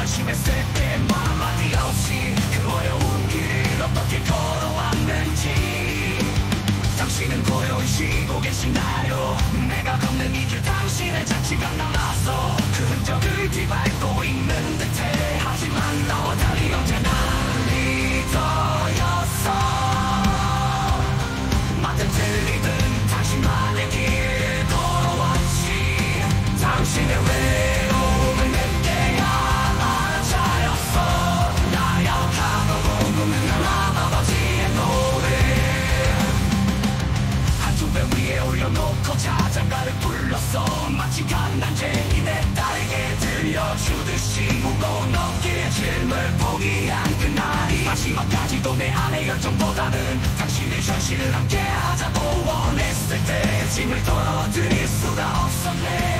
관심했을 때 한마디 없이 그 어려운 길을 어떻게 걸어왔는지 당신은 고요히 쉬고 계신가요? 내가 걷는 이 길 당신의 자취가 남았어. 올려놓고 자장가를 불렀어. 마치 갓난쟁이네 딸에게 들려주듯이 무거운 어깨에 짐을 포기한 그날이 마지막까지도 내 안의 열정보다는 당신의 현실을 함께하자고 원했을 때 짐을 떨어뜨릴 수가 없었네.